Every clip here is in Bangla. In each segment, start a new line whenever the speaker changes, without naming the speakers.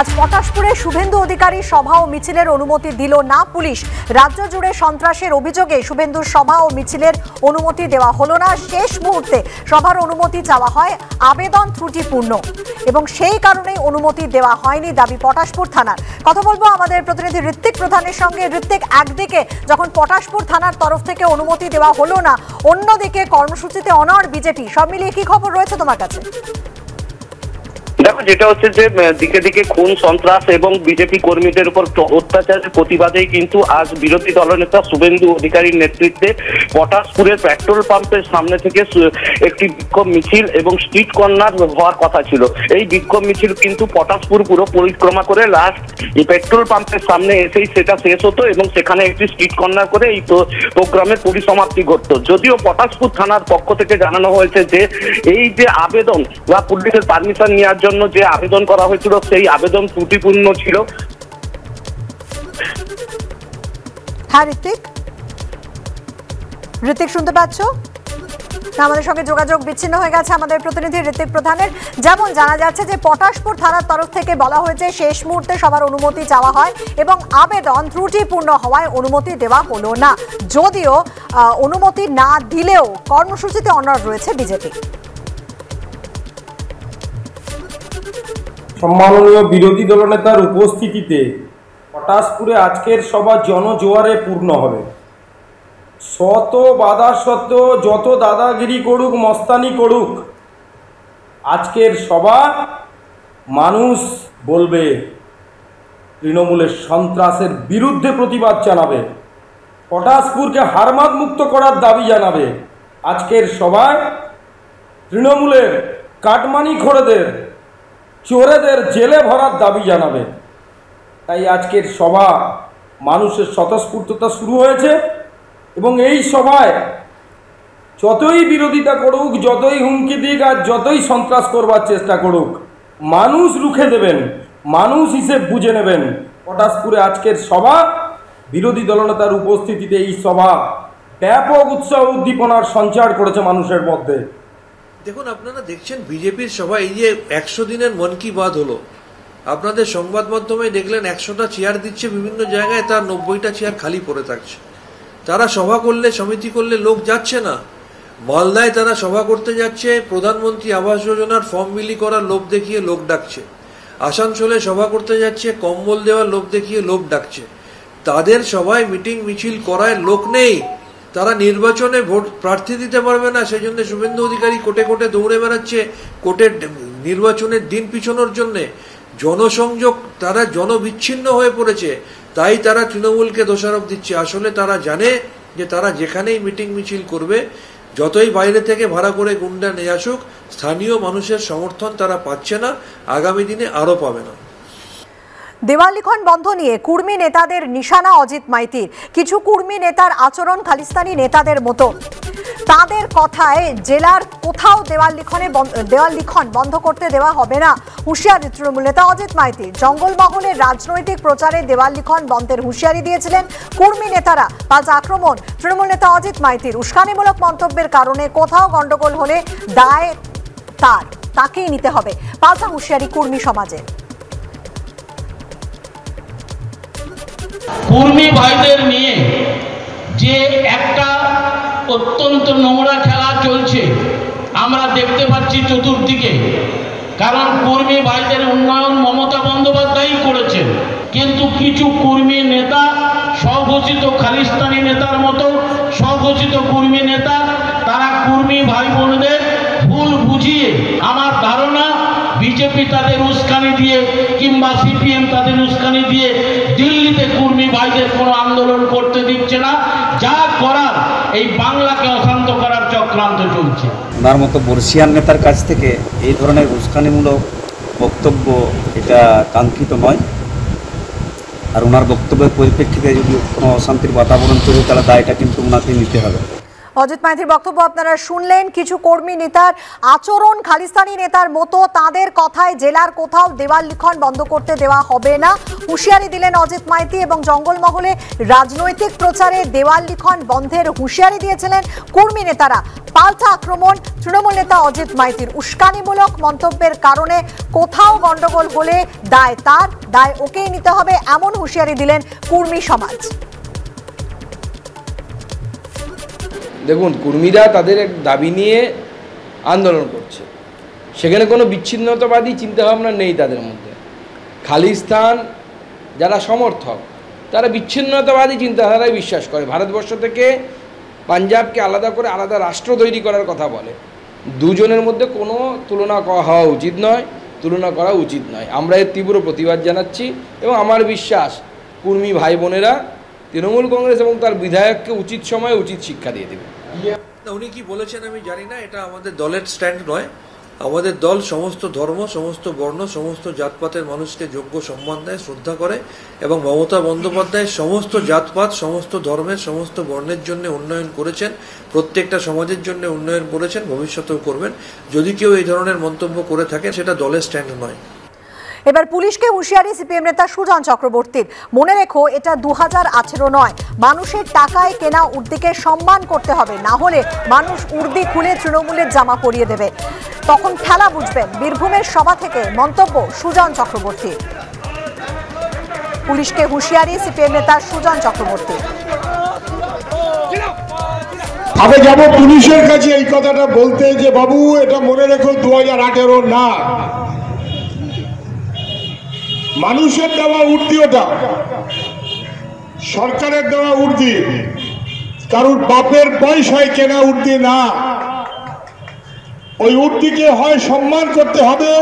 আজ পটাশপুরে শুভেন্দু অধিকারী সভা ও মিছিলের অনুমতি দিল না পুলিশ। রাজ্য জুড়ে সন্ত্রাসের অভিযোগে শুভেন্দুর সভা ও মিছিলের অনুমতি দেওয়া হলো না। শেষ মুহূর্তে সভার অনুমতি চাওয়া হয়। আবেদন ত্রুটিপূর্ণ এবং সেই কারণেই অনুমতি দেওয়া হয়নি দাবি পটাশপুর থানার। কথা বলব আমাদের প্রতিনিধি ঋত্বিক প্রধানের সঙ্গে। ঋত্বিক, একদিকে যখন পটাশপুর থানার তরফ থেকে অনুমতি দেওয়া হলো না, অন্যদিকে কর্মসূচিতে অনর বিজেপি। সব মিলিয়ে কি খবর রয়েছে তোমার কাছে?
যেটা হচ্ছে যে দিকে দিকে খুন, সন্ত্রাস এবং বিজেপি কর্মীদের উপর অত্যাচারের প্রতিবাদেই কিন্তু আজ বিরোধী দলনেতা শুভেন্দু অধিকারীর নেতৃত্বে পটাশপুরের পেট্রোল পাম্পের সামনে থেকে একটি বিক্ষোভ মিছিল এবং স্ট্রিট কর্নার হওয়ার কথা ছিল। এই বিক্ষোভ মিছিল কিন্তু পটাশপুর পুরো পরিক্রমা করে লাস্ট পেট্রোল পাম্পের সামনে এসেই সেটা শেষ হতো এবং সেখানে একটি স্ট্রিট কর্নার করে এই প্রোগ্রামের পরিসমাপ্তি ঘটতো। যদিও পটাশপুর থানার পক্ষ থেকে জানানো হয়েছে যে, এই যে আবেদন বা পুলিশের পারমিশন নেওয়ার জন্য যে আবেদন করা হয়েছিল, সেই আবেদন ত্রুটিপূর্ণ ছিল।
হ্যাঁ ঋত্বিক? শুনতে আমাদের সঙ্গে যোগাযোগ বিচ্ছিন্ন হয়ে গেছে আমাদের প্রতিনিধি ঋত্বিক প্রধানের। যেমন জানা যাচ্ছে যে, পটাশপুর থানার তরফ থেকে বলা হয়েছে, শেষ মুহূর্তে সবার অনুমতি চাওয়া হয় এবং আবেদন ত্রুটিপূর্ণ হওয়ায় অনুমতি দেওয়া হলো না। যদিও অনুমতি না দিলেও কর্মসূচিতে অনড় রয়েছে বিজেপি।
সম্মাননীয় বিরোধী দলনেতার উপস্থিতিতে পটাশপুরে আজকের সভা জনজোয়ারে পূর্ণ হবে। শত বাধা সত্ত্বেও যত দাদাগিরি করুক, মস্তানি করুক, আজকের সভা মানুষ বলবে, তৃণমূলের সন্ত্রাসের বিরুদ্ধে প্রতিবাদ জানাবে। পটাশপুরকে হারমাদ মুক্ত করার দাবি জানাবে। আজকের সভায় তৃণমূলের কাটমানি খোরেদের চোরেদের জেলে ভরার দাবি জানাবে। তাই আজকের সভা মানুষের স্বতঃস্ফূর্ততা শুরু হয়েছে এবং এই সভায় যতই বিরোধিতা করুক, যতই হুমকি দিক আর যতই সন্ত্রাস করবার চেষ্টা করুক, মানুষ রুখে দেবেন, মানুষ হিসেব বুঝে নেবেন। পটাশপুরে আজকের সভা, বিরোধী দলনেতার উপস্থিতিতে এই সভা ব্যাপক উৎসাহ উদ্দীপনার সঞ্চার করেছে মানুষের মধ্যে।
দেখুন, আপনারা দেখছেন বিজেপির সভা, এই যে একশো দিনের মন কি বাত হলো। আপনাদের সংবাদ মাধ্যমে দেখলেন একশোটা চেয়ার দিচ্ছে বিভিন্ন জায়গায়, তার নব্বইটা চেয়ার খালি পড়ে থাকছে। তারা সভা করলে, সমিতি করলে লোক যাচ্ছে না। মালদায় তারা সভা করতে যাচ্ছে, প্রধানমন্ত্রী আবাস যোজনার ফর্ম বিলি করার লোভ দেখিয়ে লোক ডাকছে। আসানসোলে সভা করতে যাচ্ছে, কম্বল দেওয়ার লোভ দেখিয়ে লোক ডাকছে। তাদের সবাই মিটিং মিছিল করায় লোক নেই। তারা নির্বাচনে ভোট প্রার্থী দিতে পারবে না সেই জন্য শুভেন্দু অধিকারী কোটে কোটে দৌড়ে বেড়াচ্ছে। কোটে নির্বাচনের দিন পিছনোর জন্যে জনসংযোগ, তারা জনবিচ্ছিন্ন হয়ে পড়েছে। তাই তারা তৃণমূলকে দোষারোপ দিচ্ছে। আসলে তারা জানে যে তারা যেখানেই মিটিং মিছিল করবে, যতই বাইরে থেকে ভাড়া করে গুন্ডা নিয়ে আসুক, স্থানীয় মানুষের সমর্থন তারা পাচ্ছে না, আগামী দিনে আরও পাবে না।
দেওয়ালিখন বন্ধ নিয়ে কুর্মী নেতাদের নিশানা অজিত মাইতির। কিছু কুর্মী নেতার আচরণ খালিস্তানি নেতাদের মতো। তাদের কথায় জেলার কোথাও দেওয়াল লিখনে দেওয়াল লিখন বন্ধ করতে দেওয়া হবে না, হুঁশিয়ারি তৃণমূল নেতা অজিত মাইতি জঙ্গলমহলের রাজনৈতিক প্রচারে দেওয়াল লিখন বন্ধের হুঁশিয়ারি দিয়েছিলেন কুর্মী নেতারা। পাঁচ আক্রমণ, তৃণমূল নেতা অজিত মাইতির। উস্কানিমূলক মন্তব্যের কারণে কোথাও গন্ডগোল হলে দায় তার, তাকেই নিতে হবে। পাল্টা হুঁশিয়ারি কুর্মী সমাজের।
কর্মী ভাইদের নিয়ে যে একটা অত্যন্ত নোংরা খেলা চলছে, আমরা দেখতে পাচ্ছি চতুর্দিকে। কারণ কর্মী ভাইদের উন্নয়ন মমতা বন্দ্যোপাধ্যায়ই করেছেন। কিন্তু কিছু কর্মী নেতা, স্বঘোষিত খালিস্তানি নেতার মতো স্বঘোষিত কর্মী নেতা, তারা কর্মী ভাই বোনদের ভুল বুঝিয়ে আমার বিজেপি তাদের উস্কানি দিয়ে কিংবা সিপিএম তাদের উস্কানি দিয়ে দিল্লিতে কর্মী ভাইদের কোনো আন্দোলন করতে দিচ্ছে না। যা করার, এই বাংলাকে অশান্ত করার চক্রান্ত চলছে।
ওনার মতো বর্ষিয়ান নেতার কাছ থেকে এই ধরনের উস্কানিমূলক বক্তব্য এটা কাঙ্ক্ষিত নয়। আর ওনার বক্তব্যের পরিপ্রেক্ষিতে যদি কোনো অশান্তির বাতাবরণ তৈরি তাহলে দায়টা কিন্তু ওনাকে নিতে হবে।
অজিত মাইতির বক্তব্য আপনারা শুনলেন। কিছু কর্মী নেতার আচরণ, খালিস্তানি নেতার মতো, তাদের কথায় জেলার কোথাও দেওয়াল লিখন বন্ধ করতে দেওয়া হবে না। হুঁশিয়ারি দিলেন অজিত মাইতি এবং জঙ্গলমহলে রাজনৈতিক প্রচারে দেওয়াল লিখন বন্ধের হুঁশিয়ারি দিয়েছিলেন কর্মী নেতারা। পাল্টা আক্রমণ, তৃণমূল নেতা অজিত মাইতির উস্কানিমূলক মন্তব্যের কারণে কোথাও গণ্ডগোল হলে দায় তার, দায় ওকেই নিতে হবে, এমন হুঁশিয়ারি দিলেন কর্মী সমাজ।
দেখুন, কর্মীরা তাদের এক দাবি নিয়ে আন্দোলন করছে। সেখানে কোনো বিচ্ছিন্নতাবাদী চিন্তাভাবনা নেই তাদের মধ্যে। খালিস্তান যারা সমর্থক, তারা বিচ্ছিন্নতাবাদী চিন্তাধারায় বিশ্বাস করে। ভারতবর্ষ থেকে পাঞ্জাবকে আলাদা করে আলাদা রাষ্ট্র তৈরি করার কথা বলে। দুজনের মধ্যে কোনো তুলনা হওয়া উচিত নয়, তুলনা করা উচিত নয়। আমরা এর তীব্র প্রতিবাদ জানাচ্ছি এবং আমার বিশ্বাস, কুর্মী ভাই বোনেরা তৃণমূল কংগ্রেস এবং তার বিধায়ককে উচিত সময়ে উচিত শিক্ষা দিয়ে দেবে।
উনি কি বলেছেন আমি জানি না, এটা আমাদের দলের স্ট্যান্ড নয়। আমাদের দল সমস্ত ধর্ম, সমস্ত বর্ণ, সমস্ত জাতপাতের মানুষকে যোগ্য সম্মান দেয়, শ্রদ্ধা করে এবং মমতা বন্দ্যোপাধ্যায় সমস্ত জাতপাত, সমস্ত ধর্মের, সমস্ত বর্ণের জন্য উন্নয়ন করেছেন, প্রত্যেকটা সমাজের জন্য উন্নয়ন করেছেন ভবিষ্যতেও করবেন। যদি কেউ এই ধরনের মন্তব্য করে থাকে, সেটা দলের স্ট্যান্ড নয়।
এবার পুলিশকে হুঁশিয়ারি সিপিএম নেতা সুজন চক্রবর্তীর। মনে রেখো, এটা দু হাজার নয়। মানুষের টাকায় কেনা উর্দিকে সম্মান করতে হবে, না হলে মানুষ উর্দি খুলে তৃণমূলের জামা পরিয়ে দেবে। তখন খেলা বুঝবেন, বীরভূমের সভা থেকে মন্তব্য সুজন চক্রবর্তী পুলিশকে হুঁশিয়ারি সিপিএম নেতা সুজন চক্রবর্তী
আমি যাব পুলিশের কাছে এই কথাটা বলতে যে, বাবু, এটা মনে রেখো দু হাজার আঠেরো না। মানুষের দেওয়া উর্দি ওটা। সরকারের দেওয়া উর্দি। কারুর বাপের পয়সায় কেনা উর্দি না। ওই উর্দিকে হয় সম্মান করতে হবে,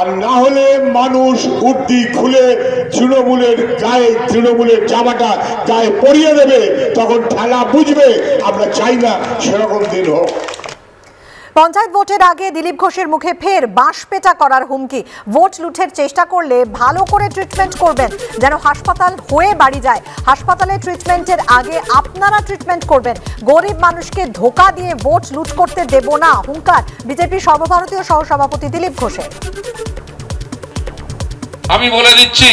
আর না হলে মানুষ উর্দি খুলে তৃণমূলের গায়ে তৃণমূলের জামাটা গায়ে পরিয়ে দেবে, তখন ঠেলা বুঝবে, আমরা চাই না সেরকম দিন হোক।
পঞ্চায়েত ভোটের আগে দিলীপ ঘোষের মুখে ফের বাঁশপেটা করার হুমকি। ভোট লুঠের চেষ্টা করলে ভালো করে ট্রিটমেন্ট করবেন, যেন হাসপাতাল হয়ে বাড়ি যায়। হাসপাতালে ট্রিটমেন্টের আগে আপনারা ট্রিটমেন্ট করবেন। গরিব মানুষকে ধোকা দিয়ে ভোট লুট করতে দেব না হুঙ্কার বিজেপি সর্বভারতীয় সহসভাপতি দিলীপ ঘোষের।
আমি বলে দিচ্ছি,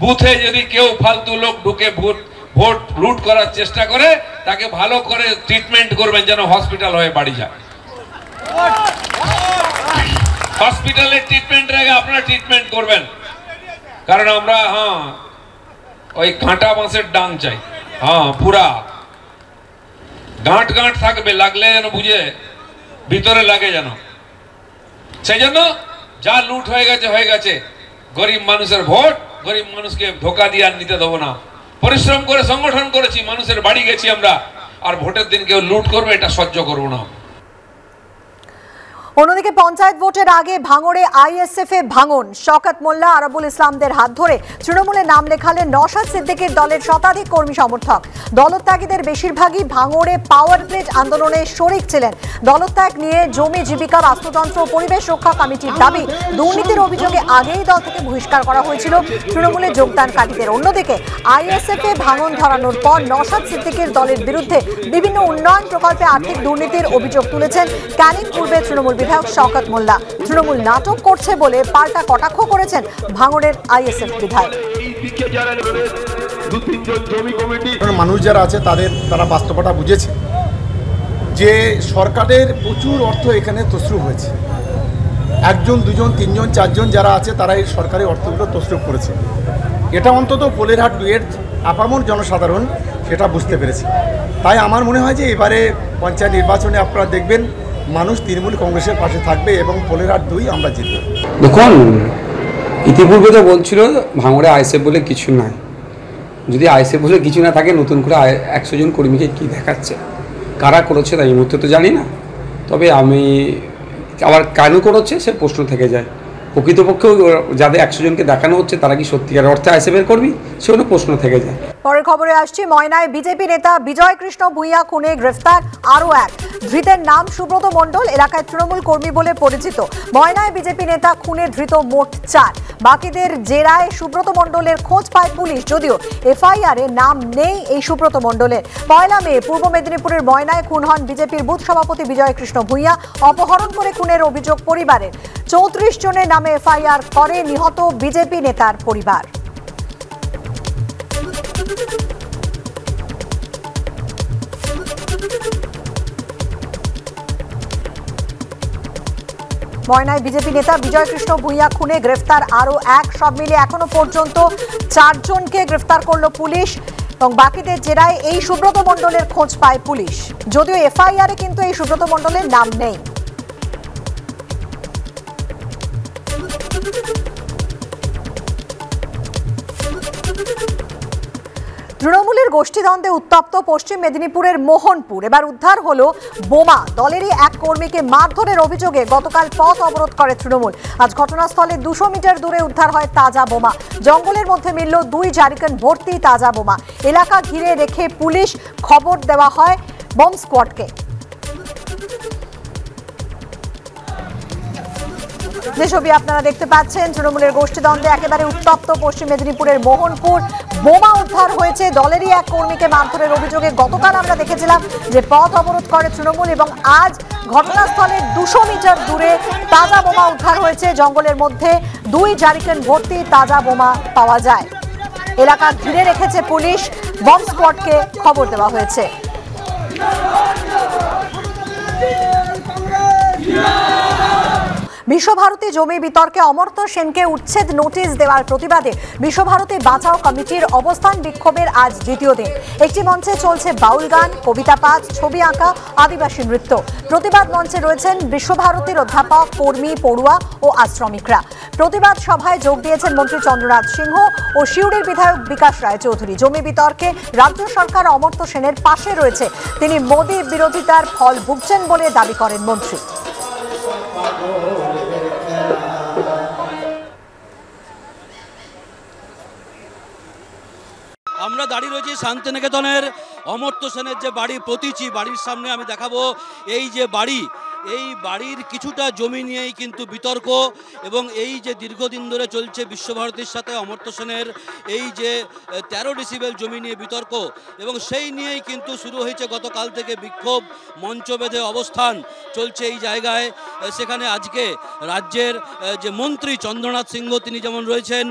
বুথে যদি কেউ ফালতু লোক ঢুকে ভোট ভোট লুট করার চেষ্টা করে, তাকে ভালো করে ট্রিটমেন্ট করবেন যেন হসপিটাল হয়ে বাড়ি যায়। হসপিটালের ট্রিটমেন্টের আগে আপনারা ট্রিটমেন্ট করবেন। কারণ আমরা হ্যাঁ ওই কাঁটা বাঁশের ডাং চাই। হ্যাঁ পুরা। গাঁট গাঁট থাকবে, লাগলে যেন বুঝে, ভিতরে লাগে যেন। সেই জন্য যা লুট হয়ে গেছে হয়ে গেছে। গরিব মানুষের ভোট, গরিব মানুষকে ধোকা দিয়ে আর নিতে দেবো না। পরিশ্রম করে, সংগঠন করেছি, মানুষের বাড়ি গেছি আমরা। আর ভোটের দিন কেউ লুট করবে, এটা সহ্য করব না।
অন্যদিকে পঞ্চায়েত ভোটের আগে ভাঙড়ে আইএসএফ এ ভাঙন। শওকত মোল্লা, আরবুল ইসলামদের হাত ধরে তৃণমূলে নাম লেখালেন নশাদ সিদ্দিকের দলের শতাধিক কর্মী সমর্থক। দলত্যাগীদের বেশিরভাগই ভাঙড়ে পাওয়ার গ্রিড আন্দোলনে শরিক ছিলেন। দলত্যাগ নিয়ে জমি জীবিকা, বাস্তুতন্ত্র পরিবেশ রক্ষা কমিটির দাবি দুর্নীতির অভিযোগে আগেই দল থেকে বহিষ্কার করা হয়েছিল। তৃণমূলে যোগদানকারীদের অন্যদিকে আইএসএফ এ ভাঙন ধরানোর পর নশাদ সিদ্দিকের দলের বিরুদ্ধে বিভিন্ন উন্নয়ন প্রকল্পে আর্থিক দুর্নীতির অভিযোগ তুলেছেন। ক্যানিং পূর্বে তৃণমূল বিধায়ক শওকত মোল্লা। তৃণমূল নাটক করছে বলে পাল্টা কটাক্ষ করেছেন ভাঙড়ের আইএসএফ বিধায়ক।
মানুষ যারা আছে, তাদের তারা বাস্তবতা বুঝেছে যে সরকারের প্রচুর অর্থ এখানে তসরু হয়েছে। একজন, দুজন, তিনজন, চারজন যারা আছে, তারা এই সরকারি অর্থগুলো তসরুপ করেছে। এটা অন্তত পোলেরহাট দুয়ের আপামর জনসাধারণ সেটা বুঝতে পেরেছে। তাই আমার মনে হয় যে এবারে পঞ্চায়েত নির্বাচনে আপনারা দেখবেন মানুষ তৃণমূল কংগ্রেসের পাশে থাকবে এবং পোলেরহাট দুই আমরা জিতব।
দেখুন, ইতিপূর্বে তো বলছিল ভাঙড়ে আইসেফ বলে কিছু নাই। যদি আইসেফ বলে কিছু না থাকে, নতুন করে একশো জন কর্মীকে কি দেখাচ্ছে? কারা করেছে? তাই এই মুহূর্তে তো জানি না। তবে আমি আবার কেন করেছে সে প্রশ্ন থেকে যায়। প্রকৃতপক্ষে যাদের একশো জনকে দেখানো হচ্ছে, তারা কি সত্যিকার অর্থে প্রশ্ন থেকে যায়।
পরের খবরে আসছি, ময়নায় বিজেপি নেতা বিজয় কৃষ্ণ ভূঁইয়া খুনে গ্রেফতার, আরও এক। ধৃতের নাম সুব্রত মণ্ডল, এলাকায় তৃণমূল কর্মী বলে পরিচিত। ময়নায় বিজেপি নেতা খুনে ধৃত মোট চার। বাকিদের জেরায় সুব্রত মণ্ডলের খোঁজ পায় পুলিশ, যদিও এফআইআর নাম নেই এই সুব্রত মণ্ডলের। পয়লা মে, পূর্ব মেদিনীপুরের ময়নায় খুন হন বিজেপির বুথ সভাপতি বিজয় কৃষ্ণ ভূঁইয়া, অপহরণ করে খুনের অভিযোগ পরিবারের। চৌত্রিশ জনের নামে এফআইআর করে নিহত বিজেপি নেতার পরিবার। ময়নায় বিজেপি নেতা বিজয় কৃষ্ণ ভূঁইয়া খুনে গ্রেফতার আরও এক, সব মিলে এখনও পর্যন্ত চারজনকে গ্রেফতার করল পুলিশ এবং বাকিদের জেরায় এই সুব্রত মণ্ডলের খোঁজ পায় পুলিশ। যদিও এফআইআরে কিন্তু এই সুব্রত মণ্ডলের নাম নেই। তৃণমূলের গোষ্ঠীদ্বন্দ্বে উত্তপ্ত পশ্চিম মেদিনীপুরের মোহনপুর। এবার উদ্ধার হলো বোমা। দলেরই এক কর্মীকে মারধরের অভিযোগে গতকাল পথ অবরোধ করে তৃণমূল। আজ ঘটনাস্থলে দুশো মিটার দূরে উদ্ধার হয় তাজা বোমা। জঙ্গলের মধ্যে মিলল দুই জারিকান ভর্তি তাজা বোমা। এলাকা ঘিরে রেখে পুলিশ খবর দেওয়া হয় বম স্কোয়াডকে। যে ছবি আপনারা দেখতে পাচ্ছেন, তৃণমূলের গোষ্ঠীদ্বন্দ্বে একেবারে উত্তপ্ত পশ্চিম মেদিনীপুরের মোহনপুর। বোমা উদ্ধার হয়েছে দলেরই এক কর্মীকে মারধরের অভিযোগে গতকাল আমরা দেখেছিলাম যে পথ অবরোধ করে তৃণমূল এবং আজ ঘটনাস্থলের দুশো মিটার দূরে তাজা বোমা উদ্ধার হয়েছে। জঙ্গলের মধ্যে দুই জারিকেন ভর্তি তাজা বোমা পাওয়া যায়। এলাকা ঘিরে রেখেছে পুলিশ, বম স্কোয়াডকে খবর দেওয়া হয়েছে। বিশ্বভারতী জমি বিতর্কে অমর্ত্য সেনকে উচ্ছেদ নোটিশ দেওয়ার প্রতিবাদে বিশ্বভারতী বাঁচাও কমিটির অবস্থান বিক্ষোভের আজ দ্বিতীয় দিন। একটি মঞ্চে চলছে বাউল গান, কবিতা পাঠ, ছবি আঁকা, আদিবাসী নৃত্য। প্রতিবাদ মঞ্চে রয়েছেন বিশ্বভারতীর অধ্যাপক, কর্মী, পড়ুয়া ও আশ্রমিকরা। প্রতিবাদ সভায় যোগ দিয়েছেন মন্ত্রী চন্দ্রনাথ সিংহ ও শিউড়ির বিধায়ক বিকাশ রায়চৌধুরী জমি বিতর্কে রাজ্য সরকার অমর্ত্য সেনের পাশে রয়েছে। তিনি মোদী বিরোধিতার ফল ভুগছেন বলে দাবি করেন মন্ত্রী।
দাঁড়িয়ে রয়েছি শান্তিনিকেতনের অমর্ত্য সেনের যে বাড়ি প্রতীচি, বাড়ির সামনে আমি দেখাবো। এই যে বাড়ি এই বাড়ির কিছুটা জমি নিয়েই কিন্তু বিতর্ক এবং এই যে দীর্ঘদিন ধরে চলছে বিশ্বভারতীর সাথে অমর্ত্য সেনের এই যে তেরো ডিসিবেল জমি নিয়ে বিতর্ক এবং সেই নিয়েই কিন্তু শুরু হয়েছে গতকাল থেকে বিক্ষোভ মঞ্চ বেঁধে অবস্থান চলছে এই জায়গায়। সেখানে আজকে রাজ্যের যে মন্ত্রী চন্দ্রনাথ সিংহ তিনি যেমন রয়েছেন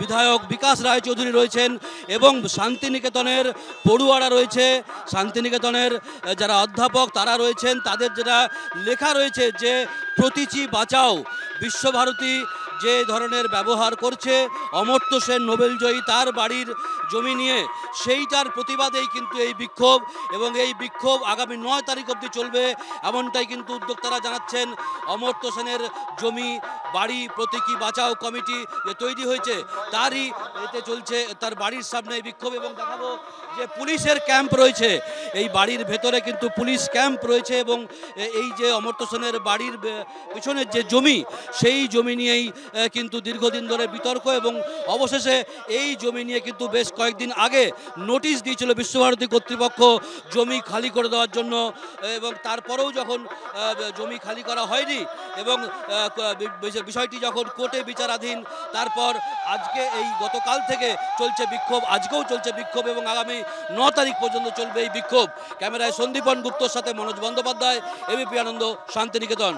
বিধায়ক বিকাশ রায়চৌধুরী রয়েছেন এবং শান্তিনিকেতনের পড়ুয়ারা রয়েছে। শান্তিনিকেতনের যারা অধ্যাপক তারা রয়েছেন, তাদের যেটা লেখা রয়েছে যে প্রতিচি বাঁচাও। বিশ্বভারতী যে ধরনের ব্যবহার করছে, অমর্ত্য সেন নোবেলজয়ী তার বাড়ির জমি নিয়ে, সেইটার প্রতিবাদেই কিন্তু এই বিক্ষোভ এবং এই বিক্ষোভ আগামী নয় তারিখ অবধি চলবে, এমনটাই কিন্তু উদ্যোক্তারা জানাচ্ছেন। অমর্ত্য সেনের জমি, বাড়ি, প্রতীকী বাঁচাও কমিটি যে তৈরি হয়েছে, তারই এতে চলছে, তার বাড়ির সামনে এই বিক্ষোভ এবং দেখাবো যে পুলিশের ক্যাম্প রয়েছে, এই বাড়ির ভেতরে কিন্তু পুলিশ ক্যাম্প রয়েছে এবং এই যে অমর্ত্য সেনের বাড়ির পিছনের যে জমি, সেই জমি নিয়েই কিন্তু দীর্ঘদিন ধরে বিতর্ক এবং অবশেষে এই জমি নিয়ে কিন্তু বেশ কয়েকদিন আগে নোটিশ দিয়েছিল বিশ্বভারতী কর্তৃপক্ষ জমি খালি করে দেওয়ার জন্য এবং তারপরেও যখন জমি খালি করা হয়নি এবং বিষয়টি যখন কোর্টে বিচারাধীন, তারপর আজকে এই গতকাল থেকে চলছে বিক্ষোভ, আজকেও চলছে বিক্ষোভ এবং আগামী ন তারিখ পর্যন্ত চলবে এই বিক্ষোভ। ক্যামেরায় সন্দীপন গুপ্তর সাথে মনোজ বন্দ্যোপাধ্যায় এবিপি আনন্দ শান্তিনিকেতন।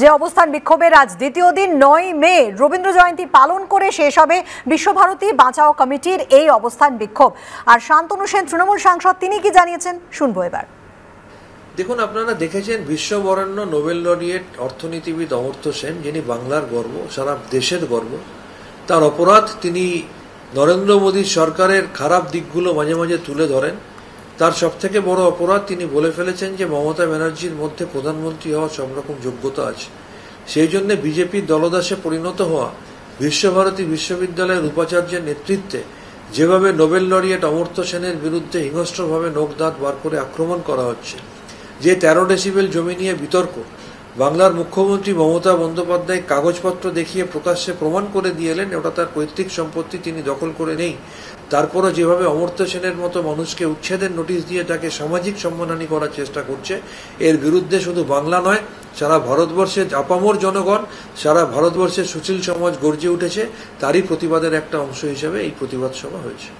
যে অবস্থান বিক্ষোভের আজ দ্বিতীয় দিন নয় মে রবীন্দ্র জয়ন্তী পালন করে শেষ হবে বিশ্বভারতী বাঁচাও কমিটির এই অবস্থান বিক্ষোভ। আর শান্তনু সেন তৃণমূল সাংসদ তিনি কি জানিয়েছেন? শুনব এবার।
দেখুন আপনারা দেখেছেন বিশ্ববরেণ্য নোবেল লরিয়েট অর্থনীতিবিদ অমর্ত্য সেন যিনি বাংলার গর্ব সারা দেশের গর্ব। তার অপরাধ তিনি নরেন্দ্র মোদী সরকারের খারাপ দিকগুলো মাঝে মাঝে তুলে ধরেন। তার সবথেকে বড় অপরাধ তিনি বলে ফেলেছেন যে মমতা ব্যানার্জির মধ্যে প্রধানমন্ত্রী হওয়ার সব রকম যোগ্যতা আছে। সেই জন্য বিজেপির দলদাসে পরিণত হওয়া বিশ্বভারতী বিশ্ববিদ্যালয়ের উপাচার্যের নেতৃত্বে যেভাবে নোবেল লরিয়েট অমর্ত্য সেনের বিরুদ্ধে হিংস্রভাবে নোকদাঁত বার করে আক্রমণ করা হচ্ছে, যে তেরো ডেসিবেল জমি নিয়ে বিতর্ক বাংলার মুখ্যমন্ত্রী মমতা বন্দ্যোপাধ্যায় কাগজপত্র দেখিয়ে প্রকাশ্যে প্রমাণ করে দিয়ে এলেন, ওটা তার পৈতৃক সম্পত্তি তিনি দখল করে নেই। তারপরও যেভাবে অমর্ত্য সেনের মতো মানুষকে উচ্ছেদের নোটিশ দিয়ে তাকে সামাজিক সম্মানহানি করার চেষ্টা করছে, এর বিরুদ্ধে শুধু বাংলা নয়, সারা ভারতবর্ষের আপামর জনগণ, সারা ভারতবর্ষের সুশীল সমাজ গর্জে উঠেছে। তারই প্রতিবাদের একটা অংশ হিসেবে এই প্রতিবাদ সভা হয়েছে।